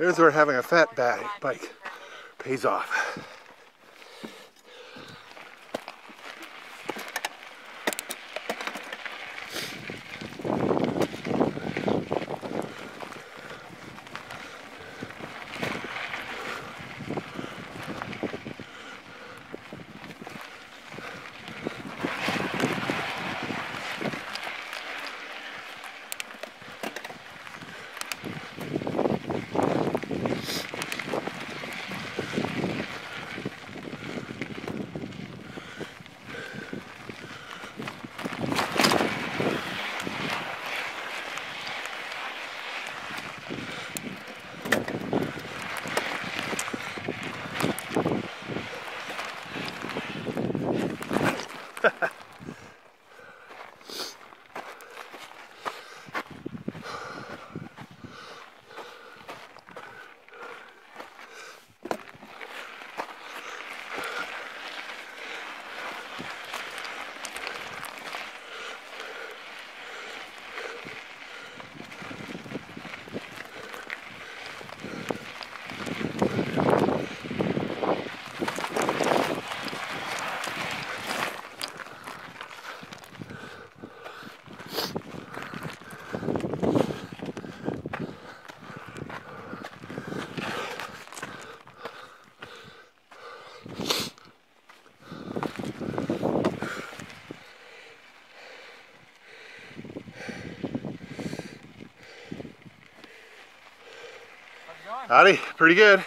There's where having a fat bike pays off. Ha ha. Howdy, pretty good.